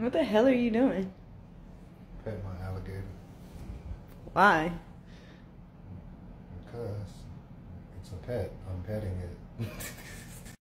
What the hell are you doing? Pet my alligator Why? because it's a pet. I'm petting it.